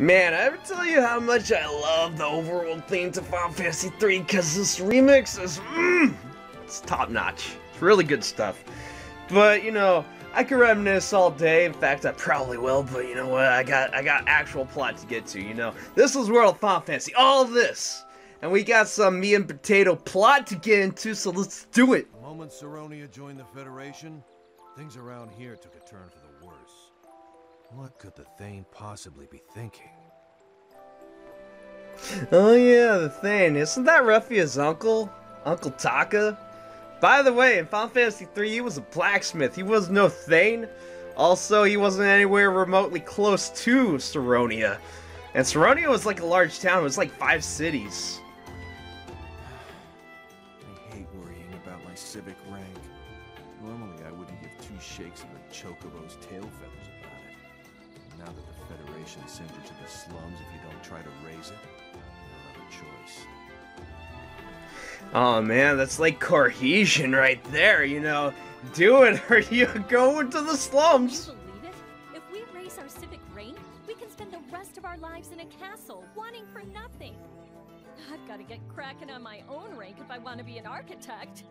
Man, I ever tell you how much I love the overworld theme to Final Fantasy 3 because this remix is, mmm, it's top notch. It's really good stuff. But, you know, I could reminisce all day. In fact, I probably will. But you know what? I got I got actual plot to get to. You know, this is World of Final Fantasy. All this, and we got some meat and potato plot to get into. So let's do it. The moment Saronia joined the Federation, things around here took a turn for the. What could the Thane possibly be thinking? Oh yeah, the Thane. Isn't that Refia's uncle? Uncle Takka? By the way, in Final Fantasy III, he was a blacksmith. He was no Thane. Also, he wasn't anywhere remotely close to Saronia. And Saronia was like a large town. It was like five cities. I hate worrying about my civic rank. Normally, I wouldn't give two shakes of a chocobo's tail feathers. Now that the Federation sends you to the slums if you don't try to raise it, you don't have a choice. Oh man, that's like cohesion right there, you know. Do it or you go into the slums. Believe it? If we raise our civic rank, we can spend the rest of our lives in a castle, wanting for nothing. I've got to get cracking on my own rank if I want to be an architect.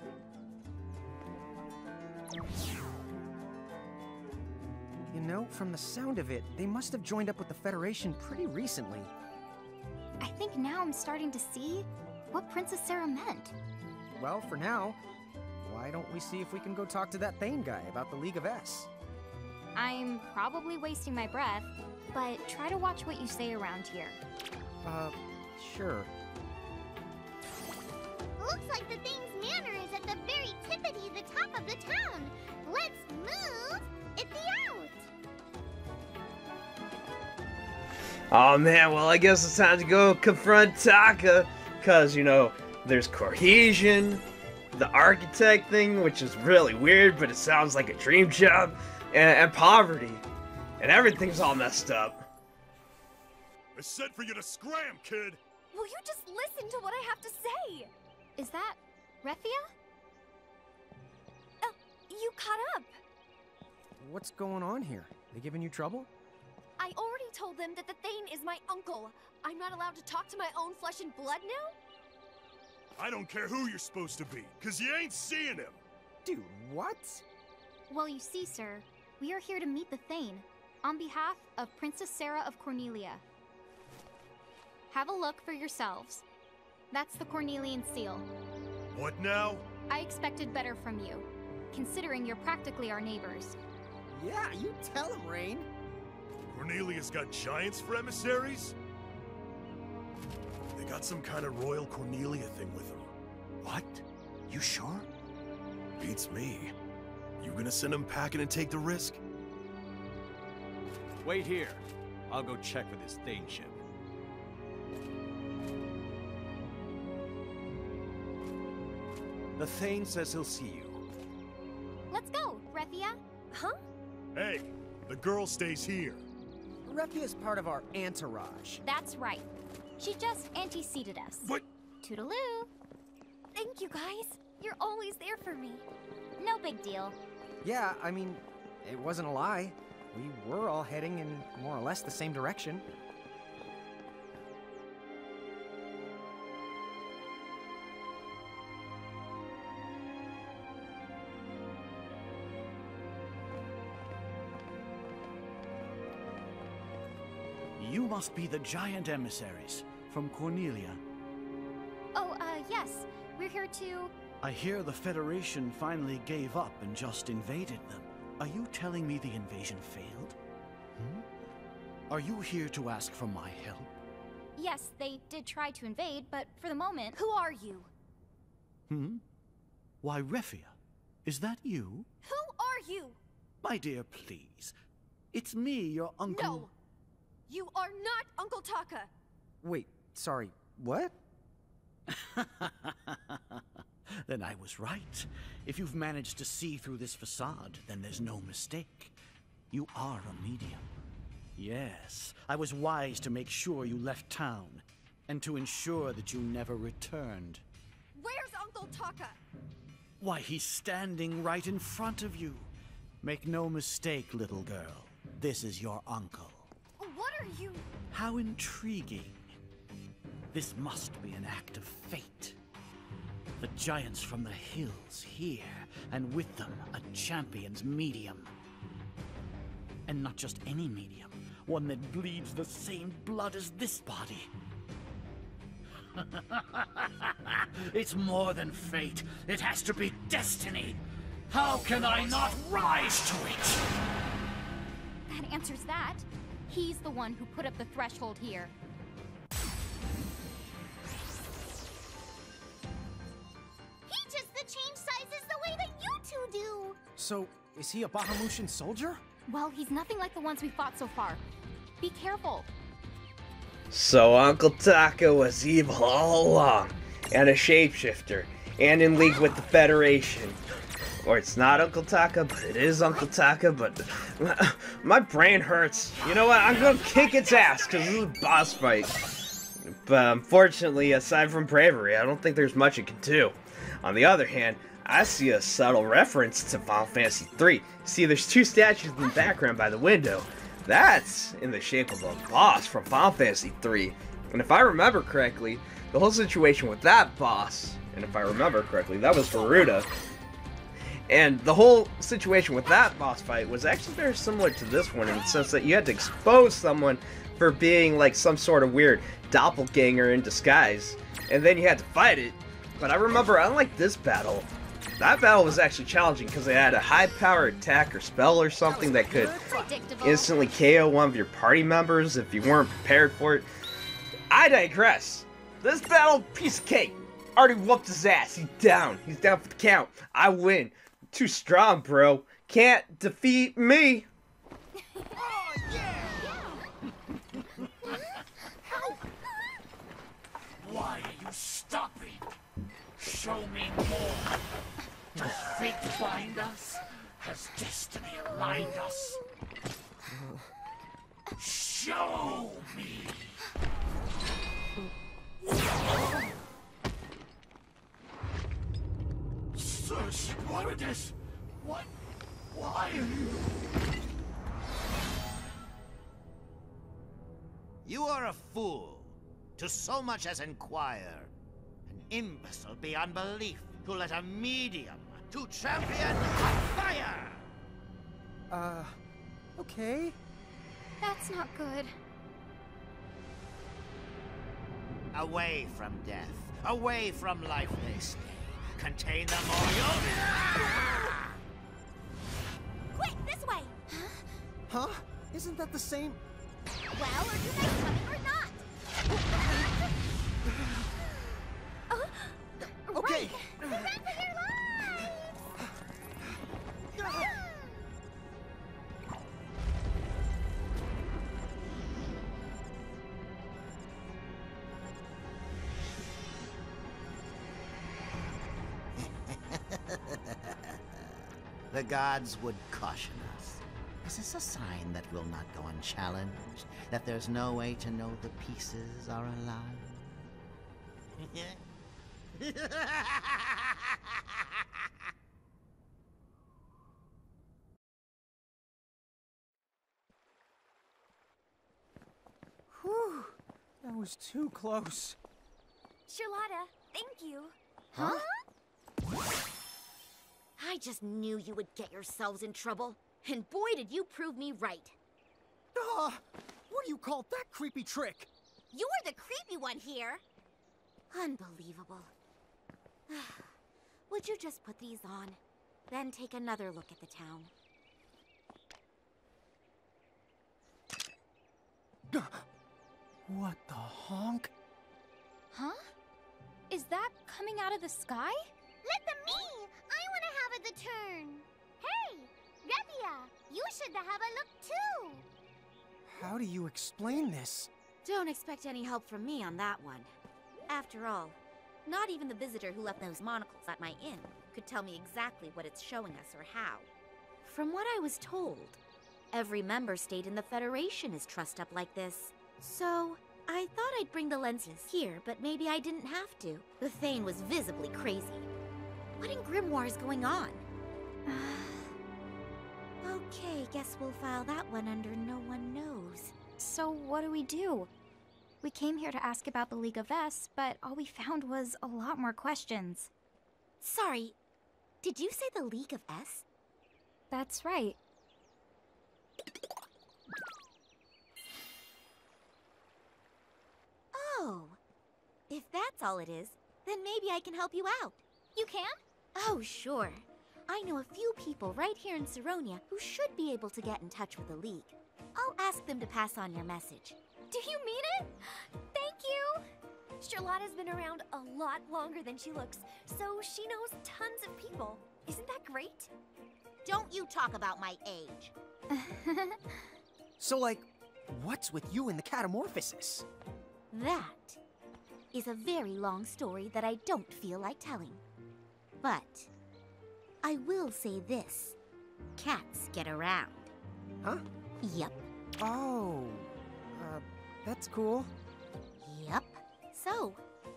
You know, from the sound of it, they must have joined up with the Federation pretty recently. I think now I'm starting to see what Princess Sarah meant. Well, for now, why don't we see if we can go talk to that Thane guy about the League of S? I'm probably wasting my breath, but try to watch what you say around here. Uh, sure. Looks like the Thane's manor is at the very tippity the top of the town. Let's move it out. Oh man, well I guess it's time to go confront Takka. Cause, you know, there's cohesion, the architect thing, which is really weird, but it sounds like a dream job, and, and poverty. And everything's all messed up. I said for you to scram, kid! Will you just listen to what I have to say? Is that Refia? Uh, you caught up. What's going on here? They giving you trouble? I already told them that the Thane is my uncle. I'm not allowed to talk to my own flesh and blood now? I don't care who you're supposed to be, cause you ain't seeing him! Dude, what? Well, you see, sir, we are here to meet the Thane on behalf of Princess Sarah of Cornelia. Have a look for yourselves. That's the Cornelian seal. What now? I expected better from you, considering you're practically our neighbors. Yeah, you tell him, Reynn. Cornelius got giants for emissaries? They got some kind of royal Cornelia thing with them. What? You sure? Beats me. You gonna send him packing and take the risk? Wait here. I'll go check with this Thane ship. The Thane says he'll see you. Hey, the girl stays here. Refia's part of our entourage. That's right. She just anteceded us. What? Toodaloo. Thank you, guys. You're always there for me. No big deal. Yeah, I mean, it wasn't a lie. We were all heading in more or less the same direction. Must be the giant emissaries from Cornelia. Oh, uh, yes. We're here to. I hear the Federation finally gave up and just invaded them. Are you telling me the invasion failed? Hmm? Are you here to ask for my help? Yes, they did try to invade, but for the moment. Who are you? Hmm? Why, Refia, is that you? Who are you? My dear, please. It's me, your uncle. No! You are not Uncle Takka! Wait, sorry, what? then I was right. If you've managed to see through this facade, then there's no mistake. You are a medium. Yes, I was wise to make sure you left town, and to ensure that you never returned. Where's Uncle Takka? Why, he's standing right in front of you. Make no mistake, little girl. This is your uncle. Are you? How intriguing. This must be an act of fate. The giants from the hills here, and with them a champion's medium. And not just any medium, one that bleeds the same blood as this body. it's more than fate. It has to be destiny. How can I not rise to it? That answers that. He's the one who put up the threshold here. He just the change sizes the way that you two do. So, is he a Bahamutian soldier? Well, he's nothing like the ones we fought so far. Be careful. So Uncle Takka was evil all along, and a shapeshifter, and in league with the Federation. Or it's not Uncle Takka, but it is Uncle Takka, but my, brain hurts. You know what? I'm gonna kick its ass, because this is a boss fight. But unfortunately, aside from bravery, I don't think there's much it can do. On the other hand, I see a subtle reference to Final Fantasy III. See, there's two statues in the background by the window. That's in the shape of a boss from Final Fantasy III. And if I remember correctly, the whole situation with that boss, and if I remember correctly, that was Garuda. And the whole situation with that boss fight was actually very similar to this one in the sense that you had to expose someone for being like some sort of weird doppelganger in disguise, and then you had to fight it. But I remember, unlike this battle, that battle was actually challenging because they had a high power attack or spell or something that could instantly KO one of your party members if you weren't prepared for it. I digress. This battle, piece of cake. Already whooped his ass. He's down. He's down for the count. I win. Too strong, bro. Can't defeat me. Why are you stopping? Show me more. Does fate bind us? Has destiny aligned us? Show so much as inquire. An imbecile beyond belief to let a medium to champion fire! Uh, okay. That's not good. Away from death, away from life they stay. Contain them or you'll... Quick, this way. Huh? Isn't that the same? Well, are you guys coming or not? The gods would caution us. Is this a sign that we'll not go unchallenged? That there's no way to know the pieces are alive? Whew. That was too close. Charlotta, thank you. Huh? I just knew you would get yourselves in trouble. And boy, did you prove me right. Ah, what do you call that creepy trick? You were the creepy one here. Unbelievable. Would you just put these on? Then take another look at the town. What the honk? Huh? Is that coming out of the sky? Let them me. The turn. Hey, Refia, you should have a look too. How do you explain this? Don't expect any help from me on that one. After all, not even the visitor who left those monocles at my inn could tell me exactly what it's showing us or how. From what I was told, every member state in the Federation is trussed up like this. So, I thought I'd bring the lenses here, but maybe I didn't have to. The Thane was visibly crazy. What in Grymoire is going on? okay, guess we'll file that one under no one knows. So what do we do? We came here to ask about the League of S, but all we found was a lot more questions. Sorry, did you say the League of S? That's right. Oh, if that's all it is, then maybe I can help you out. You can? Oh, sure. I know a few people right here in Saronia who should be able to get in touch with the League. I'll ask them to pass on your message. Do you mean it? Thank you! Charlotta's been around a lot longer than she looks, so she knows tons of people. Isn't that great? Don't you talk about my age. So, like, what's with you and the catamorphosis? That is a very long story that I don't feel like telling. But I will say this cats get around. Huh? Yep, Oh, uh, that's cool. yep. So,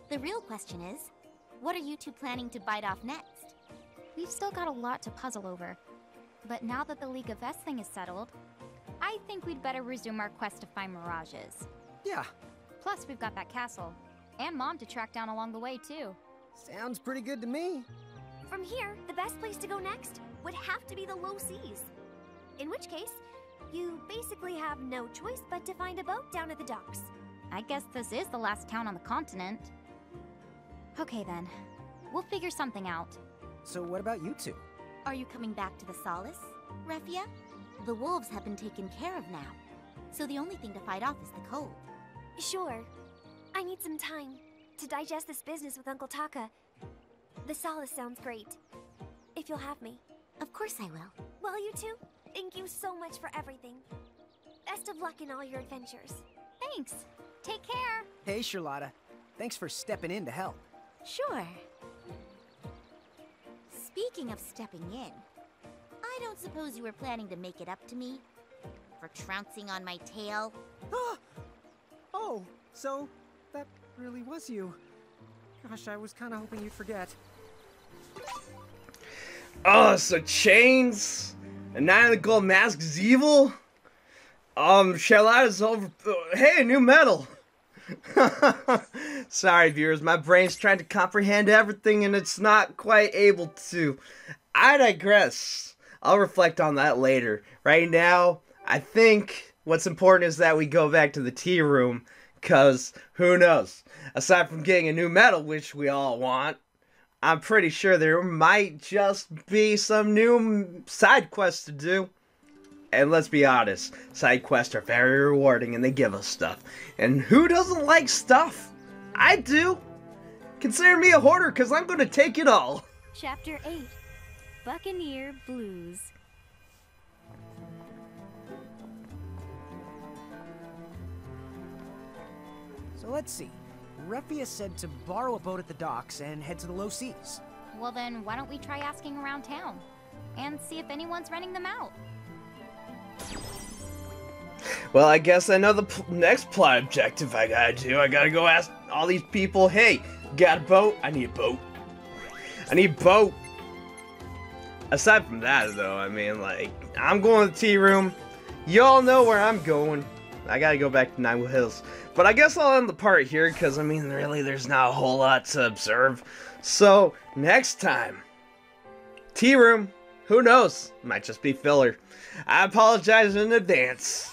the real question is what are you two planning to bite off next? We've still got a lot to puzzle over. But now that the League of S thing is settled, I think we'd better resume our quest to find mirages. Yeah, Plus, we've got that castle. And Mom to track down along the way, too. sounds pretty good to me. From here, the best place to go next would have to be the low seas. In which case, you basically have no choice but to find a boat down at the docks. I guess this is the last town on the continent. Okay then. We'll figure something out. So, what about you two? Are you coming back to the Solace, Refia? The wolves have been taken care of now, so the only thing to fight off is the cold. Sure. I need some time to digest this business with Uncle Takka. The solace sounds great. If you'll have me. Of course I will. Well, you two, thank you so much for everything. Best of luck in all your adventures. Thanks. Take care. Hey, Charlotta. Thanks for stepping in to help. Sure. Speaking of stepping in, I don't suppose you were planning to make it up to me? For trouncing on my tail? Ah! Oh, so that really was you. Gosh, I was kind of hoping you'd forget. Oh, so chains and Nine of the Gold Mask is evil. Um, Charlotta's over. Hey, new medal. Sorry, viewers, my brain's trying to comprehend everything and it's not quite able to. I digress. I'll reflect on that later. Right now, I think what's important is that we go back to the tea room, because who knows? Aside from getting a new medal, which we all want, I'm pretty sure there might just be some new side quests to do. And let's be honest, side quests are very rewarding and they give us stuff. And who doesn't like stuff? I do. Consider me a hoarder because I'm going to take it all. Chapter 8 Buccaneer Blues. So let's see. Refia said to borrow a boat at the docks and head to the low seas. Well then, why don't we try asking around town? And see if anyone's renting them out. Well, I guess I know the pl- next plot objective I gotta do. I gotta go ask all these people, hey, got a boat? I need a boat. I need a boat. Aside from that, though, I mean, like, I'm going to the tea room. Y'all know where I'm going. I gotta go back to Nine Hills. But I guess I'll end the part here, because, I mean, really, there's not a whole lot to observe. So, next time, tea room. Who knows? Might just be filler. I apologize in advance.